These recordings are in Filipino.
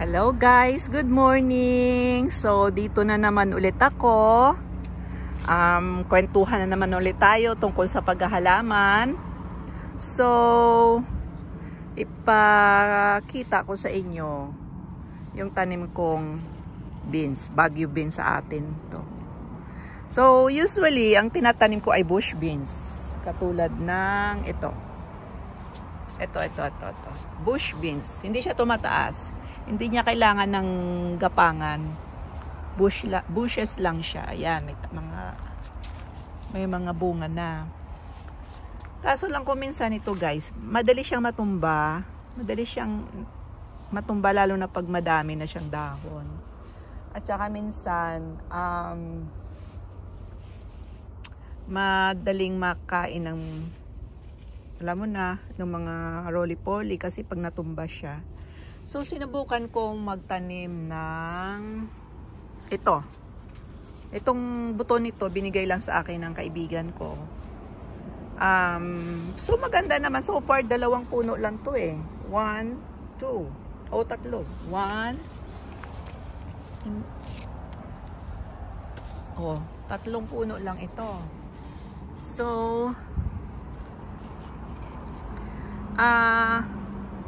Hello guys, good morning. So dito na naman ulit ako. Um, kwentuhan na naman ulit tayo tungkol sa paghahalaman. So ipakita ko sa inyo yung tanim kong beans, bagyo beans sa atin to. So usually ang tinatanim ko ay bush beans, katulad ng ito. Ito, ito, ito, ito. Bush beans. Hindi siya tumataas. Hindi niya kailangan ng gapangan. Bush la, bushes lang siya. Ayan, may mga may mga bunga na. Kaso lang ko minsan ito guys, madali siyang matumba. Madali siyang matumba lalo na pag madami na siyang dahon. At saka minsan, um, madaling makain ng alam mo na, ng mga roly-poly kasi pag natumba siya. So, sinubukan kong magtanim ng ito. Itong buto nito, binigay lang sa akin ng kaibigan ko. Um, so, maganda naman. So far, dalawang puno lang to eh. One, two. O, tatlo. One. Oh, tatlong puno lang ito. So, Ah, uh,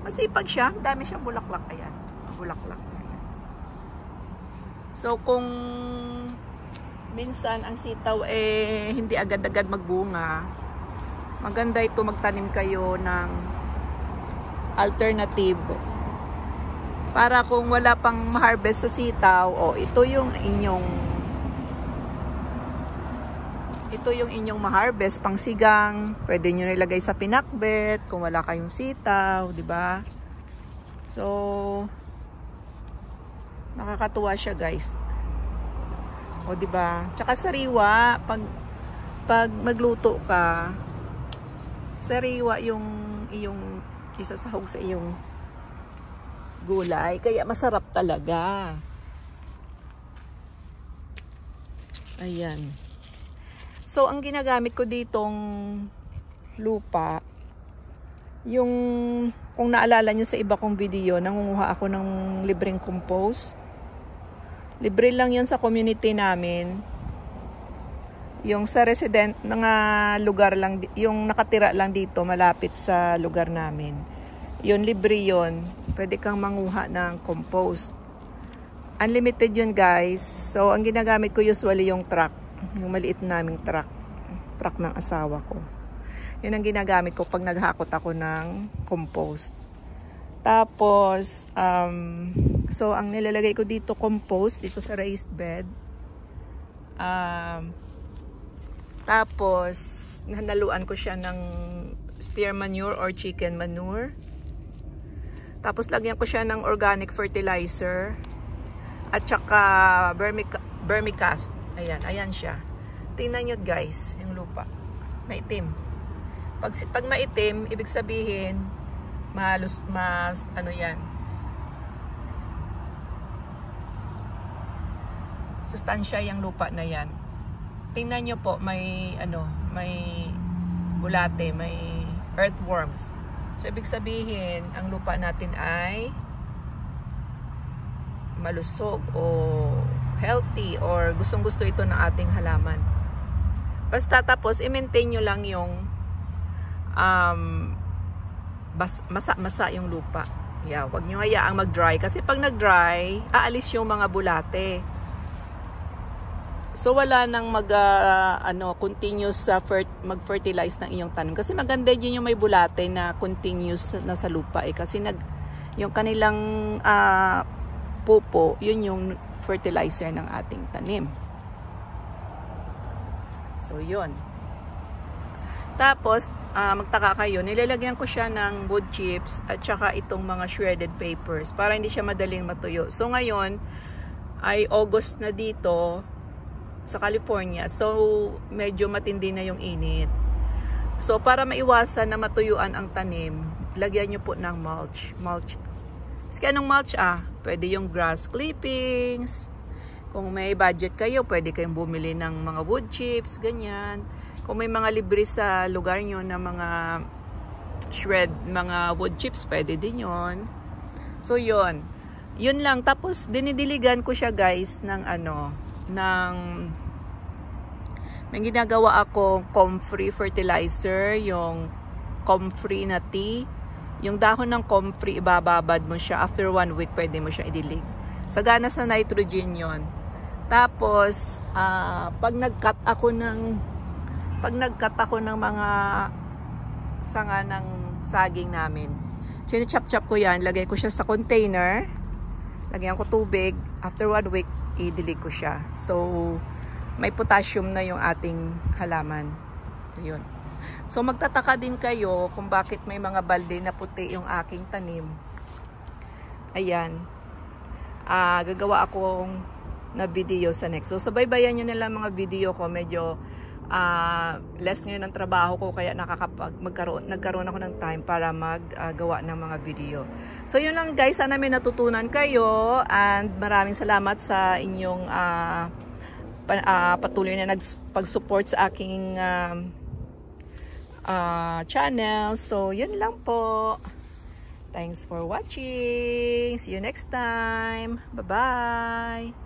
masipag siya. Dami siyang bulaklak. Ayan. Bulaklak. Ayan. So, kung minsan ang sitaw eh hindi agad-agad magbunga, maganda ito magtanim kayo ng alternative. Para kung wala pang harvest sa sitaw, oh, ito yung inyong ito yung inyong ma-harvest pang sigang. Pwede nyo nilagay sa pinakbet kung wala kayong sitaw, di ba? So, nakakatuwa siya guys. O di ba? Tsaka sariwa, pag pag magluto ka, sariwa yung iyong isasahog sa iyong gulay. Kaya masarap talaga. Ayan. So, ang ginagamit ko ditong lupa, yung, kung naalala nyo sa iba kong video, nangunguha ako ng libreng compost. Libre lang yon sa community namin. Yung sa resident, mga lugar lang, yung nakatira lang dito, malapit sa lugar namin. Yun, libre yon Pwede kang manguha ng compost. Unlimited yun guys. So, ang ginagamit ko usually yung truck yung maliit naming truck. Truck ng asawa ko. Yun ang ginagamit ko pag naghakot ako ng compost. Tapos um, so ang nilalagay ko dito compost dito sa raised bed. Um, tapos nanaluan ko siya ng steer manure or chicken manure. Tapos lagyan ko siya ng organic fertilizer. At saka vermic vermicast Ayan, ayan siya. Tingnan nyo guys, yung lupa. Maitim. Pag, pag maitim, ibig sabihin, malus, mas, ano yan, sustansya yung lupa na yan. Tingnan nyo po, may, ano, may bulate, may earthworms. So, ibig sabihin, ang lupa natin ay malusog o healthy or gustong gusto ito ng ating halaman. Basta tapos, i-maintain nyo lang yung um, masa-masa yung lupa. Yeah, wag nyo hayaang mag-dry. Kasi pag nag-dry, aalis yung mga bulate. So wala nang mag uh, ano continuous sa uh, mag-fertilize ng inyong tanim kasi maganda din yung may bulate na continuous na sa lupa eh kasi nag yung kanilang uh, pupo, yun yung fertilizer ng ating tanim. So, yun. Tapos, uh, magtaka kayo, nilalagyan ko siya ng wood chips at saka itong mga shredded papers para hindi siya madaling matuyo. So, ngayon, ay August na dito sa California. So, medyo matindi na yung init. So, para maiwasan na matuyuan ang tanim, lagyan nyo po ng mulch. Mulch kasi anong mulch ah? Pwede yung grass clippings. Kung may budget kayo, pwede kayong bumili ng mga wood chips, ganyan. Kung may mga libre sa lugar nyo na mga shred, mga wood chips, pwede din yon. So, yon Yun lang. Tapos, dinidiligan ko siya guys ng ano, ng may ginagawa ako comfree fertilizer, yung comfree na tea. Yung dahon ng comfree, ibababad mo siya. After one week, pwede mo siya idilig. Sagana sa nitrogen yon. Tapos, uh, pag nag-cut ako ng pag nag-cut ako ng mga sanga ng saging namin, chop-chop ko yan, lagay ko siya sa container, lagyan ko tubig, after one week, idilig ko siya. So, may potassium na yung ating halaman. Yun. So magtataka din kayo kung bakit may mga balde na puti yung aking tanim. Ayan. Uh, gagawa akong na video sa next. So sabaybayan nyo nila mga video ko. Medyo uh, less ngayon ang trabaho ko kaya nakakapag magkaroon nagkaroon ako ng time para maggawa uh, ng mga video. So yun lang guys, sana may natutunan kayo and maraming salamat sa inyong uh, uh, patuloy na nagpag-support sa aking um, uh, channel. So, yun lang po. Thanks for watching. See you next time. Bye-bye.